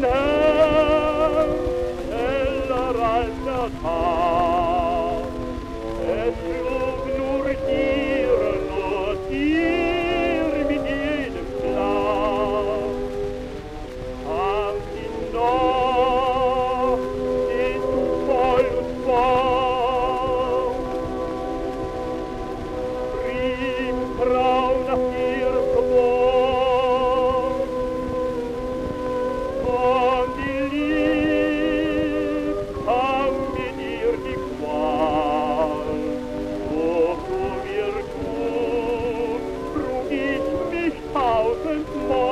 Männer, Teller an der and more.